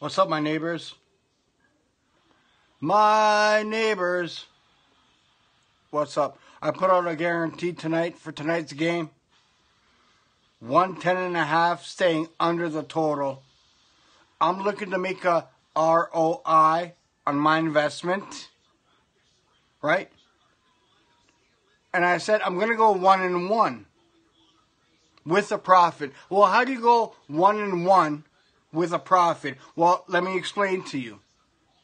What's up, my neighbors? My neighbors. What's up? I put out a guarantee tonight for tonight's game. One ten and a half, staying under the total. I'm looking to make a ROI on my investment. Right? And I said I'm gonna go one and one with a profit. Well, how do you go one and one with a profit? Well, let me explain to you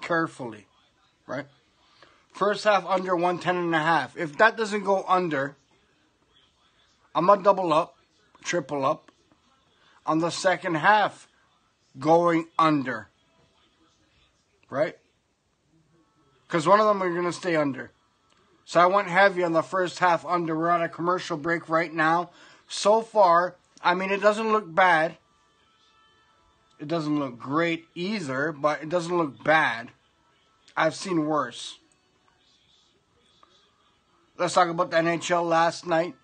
carefully, right? First half under 110 and a half. If that doesn't go under, I'm going to double up, triple up on the second half going under, right? Because one of them are going to stay under. So I went heavy on the first half under. We're on a commercial break right now. So far, I mean, it doesn't look bad. It doesn't look great either, but it doesn't look bad. I've seen worse. Let's talk about the NHL last night.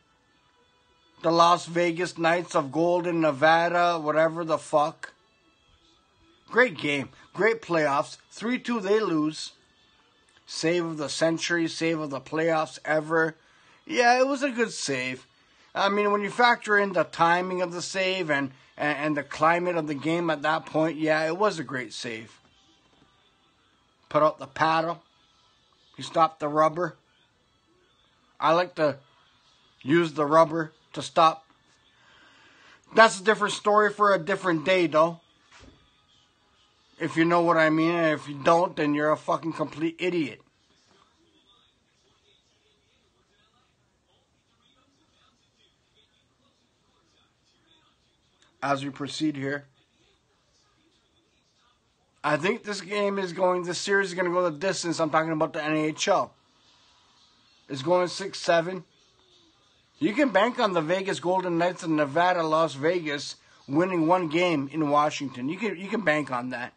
The Las Vegas Knights of Golden, Nevada, whatever the fuck. Great game. Great playoffs. 3 2, they lose. Save of the century, save of the playoffs ever. Yeah, it was a good save. I mean, when you factor in the timing of the save and, and, and the climate of the game at that point, yeah, it was a great save. Put out the paddle. He stopped the rubber. I like to use the rubber to stop. That's a different story for a different day, though. If you know what I mean, and if you don't, then you're a fucking complete idiot. As we proceed here, I think this game is going, this series is going to go the distance. I'm talking about the NHL. It's going 6 7. You can bank on the Vegas Golden Knights and Nevada Las Vegas winning one game in Washington. You can you can bank on that.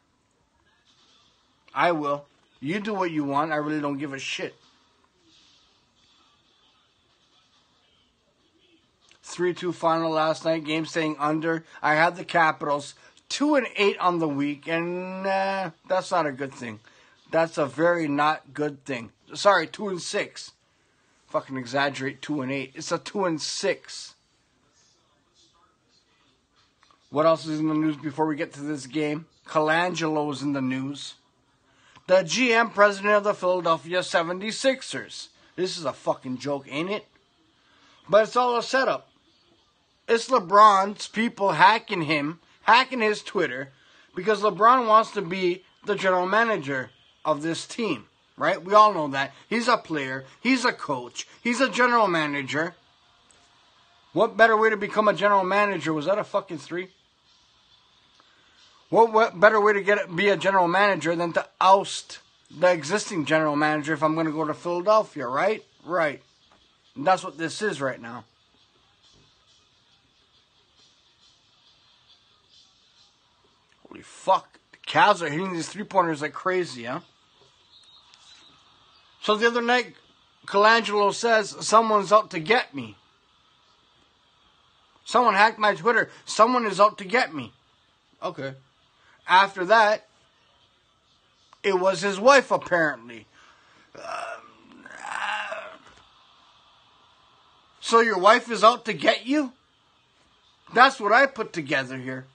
I will. You do what you want. I really don't give a shit. 3 2 final last night. Game staying under. I had the Capitals. 2 and 8 on the week, and uh, that's not a good thing. That's a very not good thing. Sorry, 2 and 6. Fucking exaggerate 2 and 8. It's a 2 and 6. What else is in the news before we get to this game? Colangelo's in the news the GM president of the Philadelphia 76ers. This is a fucking joke, ain't it? But it's all a setup. It's LeBron's people hacking him, hacking his Twitter, because LeBron wants to be the general manager of this team, right? We all know that. He's a player, he's a coach, he's a general manager. What better way to become a general manager? Was that a fucking three? What, what better way to get be a general manager than to oust the existing general manager if I'm going to go to Philadelphia, right? Right. And that's what this is right now. Fuck. The Cavs are hitting these three pointers like crazy, huh? So the other night, Colangelo says someone's out to get me. Someone hacked my Twitter. Someone is out to get me. Okay. After that, it was his wife, apparently. Um, uh, so your wife is out to get you? That's what I put together here.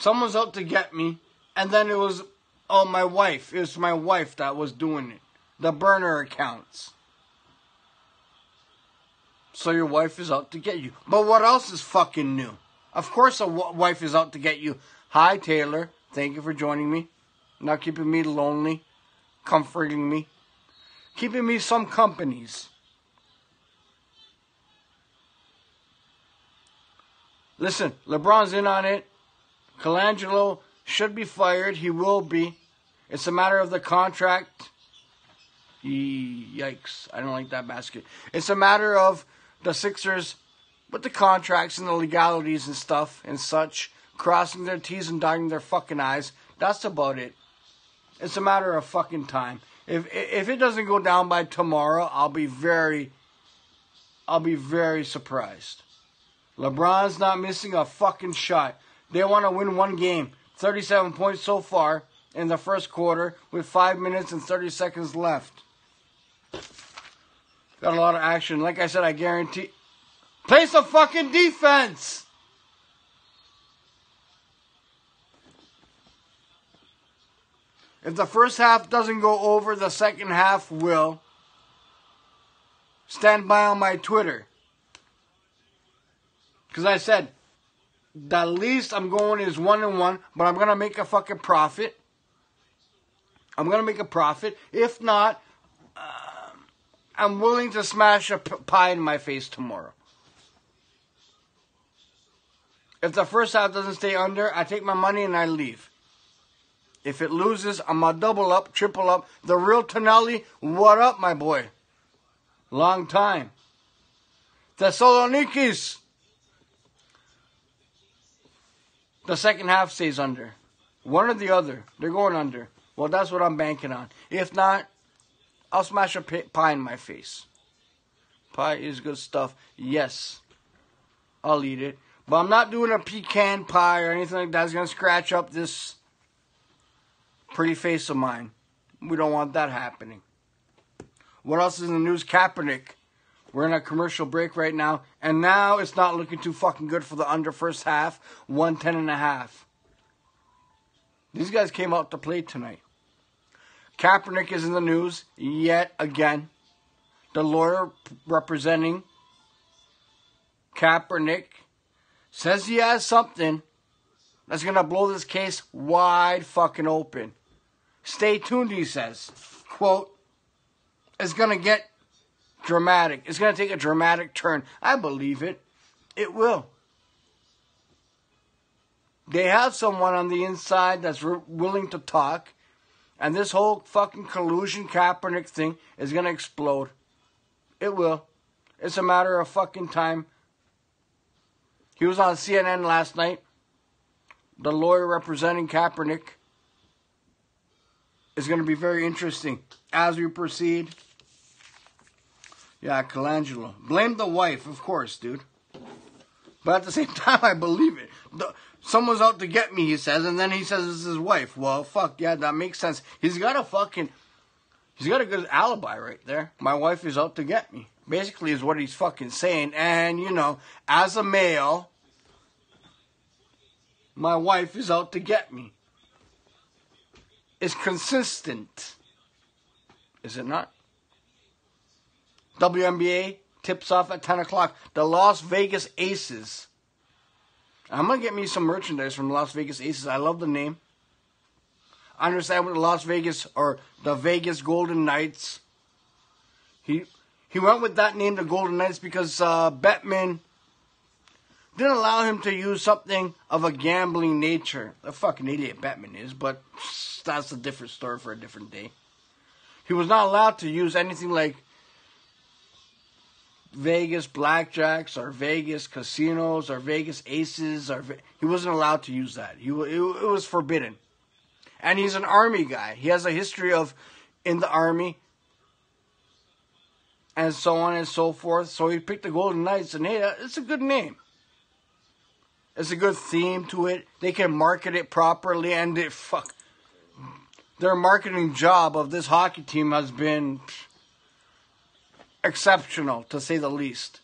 Someone's out to get me, and then it was, oh, my wife. It was my wife that was doing it. The burner accounts. So your wife is out to get you. But what else is fucking new? Of course, a w- wife is out to get you. Hi, Taylor. Thank you for joining me. Not keeping me lonely, comforting me, keeping me some companies. Listen, LeBron's in on it. Colangelo should be fired. He will be. It's a matter of the contract. Yikes. I don't like that basket. It's a matter of the Sixers with the contracts and the legalities and stuff and such, crossing their T's and dotting their fucking I's. That's about it. It's a matter of fucking time. If if it doesn't go down by tomorrow, I'll be very I'll be very surprised. LeBron's not missing a fucking shot. They want to win one game. 37 points so far in the first quarter with 5 minutes and 30 seconds left. Got a lot of action. Like I said, I guarantee. Play some fucking defense! If the first half doesn't go over, the second half will. Stand by on my Twitter. Because I said, the least I'm going is one and one, but I'm going to make a fucking profit. I'm going to make a profit. If not, uh, I'm willing to smash a p- pie in my face tomorrow. If the first half doesn't stay under, I take my money and I leave. If it loses, I'm a double up, triple up. The real Tonelli, what up, my boy? Long time. Thessalonikis. The second half stays under. One or the other. They're going under. Well, that's what I'm banking on. If not, I'll smash a pie in my face. Pie is good stuff. Yes, I'll eat it. But I'm not doing a pecan pie or anything like that. It's going to scratch up this pretty face of mine. We don't want that happening. What else is in the news? Kaepernick. We're in a commercial break right now, and now it's not looking too fucking good for the under first half, 110 and a half. These guys came out to play tonight. Kaepernick is in the news yet again. The lawyer representing Kaepernick says he has something that's going to blow this case wide fucking open. Stay tuned, he says. Quote, it's going to get dramatic. It's going to take a dramatic turn. I believe it. It will. They have someone on the inside that's re- willing to talk, and this whole fucking collusion Kaepernick thing is going to explode. It will. It's a matter of fucking time. He was on CNN last night. The lawyer representing Kaepernick is going to be very interesting as we proceed. Yeah, Colangelo. Blame the wife, of course, dude. But at the same time, I believe it. The, someone's out to get me, he says, and then he says it's his wife. Well, fuck, yeah, that makes sense. He's got a fucking, he's got a good alibi right there. My wife is out to get me. Basically, is what he's fucking saying. And, you know, as a male, my wife is out to get me. It's consistent. Is it not? WNBA tips off at 10 o'clock. The Las Vegas Aces. I'm going to get me some merchandise from Las Vegas Aces. I love the name. I understand the Las Vegas or the Vegas Golden Knights. He he went with that name, the Golden Knights, because uh, Bettman didn't allow him to use something of a gambling nature. A fucking idiot Batman is, but that's a different story for a different day. He was not allowed to use anything like Vegas blackjacks or Vegas casinos or Vegas aces or he wasn't allowed to use that. He it, was forbidden. And he's an army guy. He has a history of in the army and so on and so forth. So he picked the Golden Knights and hey, it's a good name. It's a good theme to it. They can market it properly and fuck their marketing job of this hockey team has been exceptional, to say the least.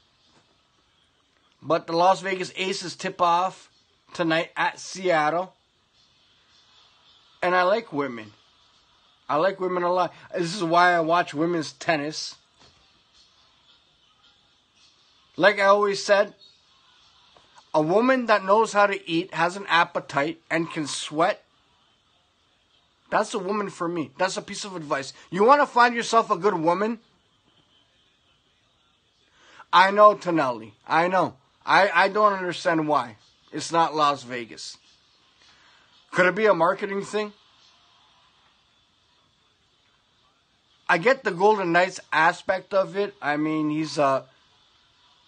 But the Las Vegas Aces tip off tonight at Seattle. And I like women. I like women a lot. This is why I watch women's tennis. Like I always said, a woman that knows how to eat, has an appetite, and can sweat. That's a woman for me. That's a piece of advice. You want to find yourself a good woman? I know Tonelli. I know. I, I don't understand why. It's not Las Vegas. Could it be a marketing thing? I get the Golden Knights aspect of it. I mean, he's a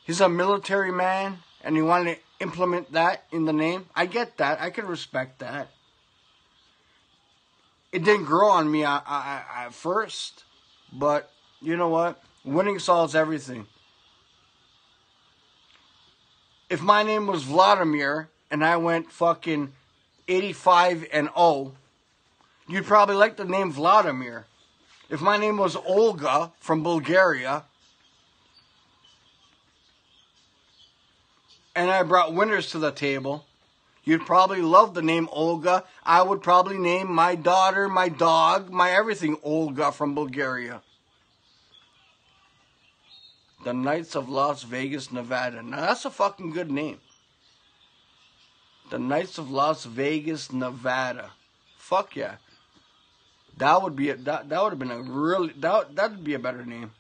he's a military man, and he wanted to implement that in the name. I get that. I can respect that. It didn't grow on me at, at first, but you know what? Winning solves everything if my name was Vladimir and I went fucking 85 and 0, you'd probably like the name Vladimir. If my name was Olga from Bulgaria, and I brought winners to the table, you'd probably love the name Olga. I would probably name my daughter, my dog, my everything Olga from Bulgaria. The Knights of Las Vegas, Nevada. Now that's a fucking good name. The Knights of Las Vegas, Nevada. Fuck yeah. That would be a, that. That would have been a really that that'd be a better name.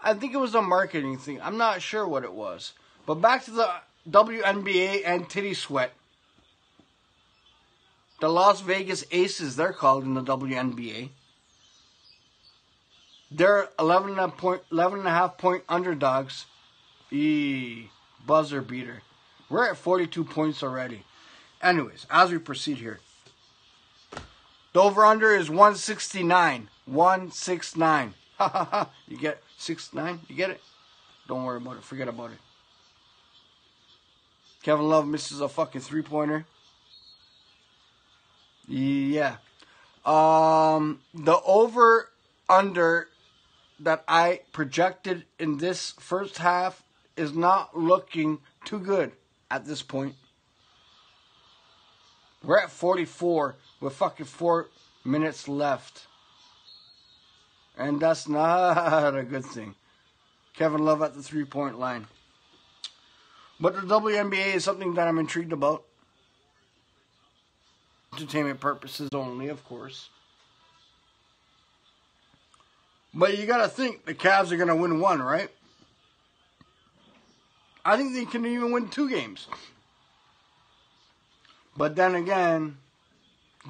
I think it was a marketing thing. I'm not sure what it was. But back to the WNBA and titty sweat. The Las Vegas Aces, they're called in the WNBA. They're 11 and, point, 11 and a half point underdogs. Eee, buzzer beater. We're at 42 points already. Anyways, as we proceed here. The over under is 169. 169. Ha ha ha. You get 69? You get it? Don't worry about it. Forget about it. Kevin Love misses a fucking three pointer. Yeah. Um, the over under that I projected in this first half is not looking too good at this point. We're at 44 with fucking four minutes left. And that's not a good thing. Kevin Love at the three point line. But the WNBA is something that I'm intrigued about. Entertainment purposes only, of course. But you gotta think the Cavs are gonna win one, right? I think they can even win two games. But then again,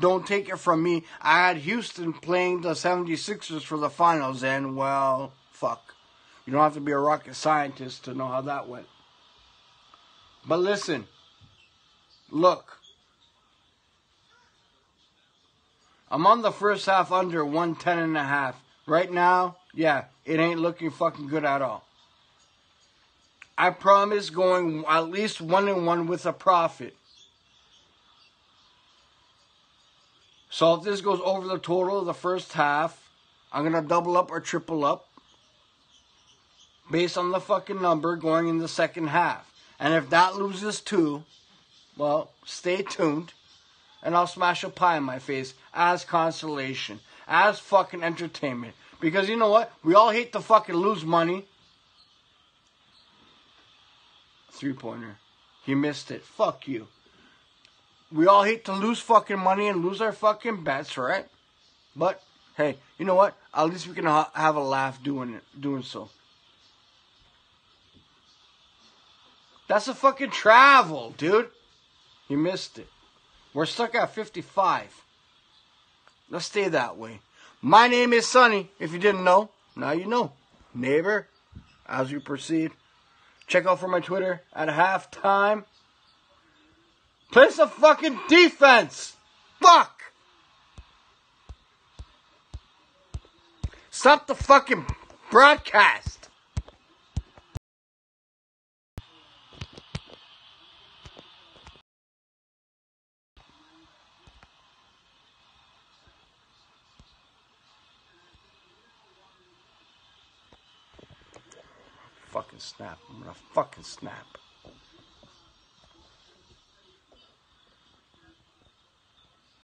don't take it from me. I had Houston playing the 76ers for the finals, and well, fuck. You don't have to be a rocket scientist to know how that went. But listen, look. I'm on the first half under 110 and a half. Right now, yeah, it ain't looking fucking good at all. I promise going at least one and one with a profit. So if this goes over the total of the first half, I'm gonna double up or triple up based on the fucking number going in the second half. And if that loses too, well, stay tuned and I'll smash a pie in my face as consolation, as fucking entertainment. Because you know what? We all hate to fucking lose money. Three pointer. He missed it. Fuck you. We all hate to lose fucking money and lose our fucking bets, right? But hey, you know what? At least we can ha- have a laugh doing it, doing so. That's a fucking travel, dude. You missed it. We're stuck at 55. Let's stay that way. My name is Sonny. If you didn't know, now you know. Neighbor, as you proceed. Check out for my Twitter at halftime. Play some fucking defense. Fuck. Stop the fucking broadcast. fucking snap. I'm gonna fucking snap.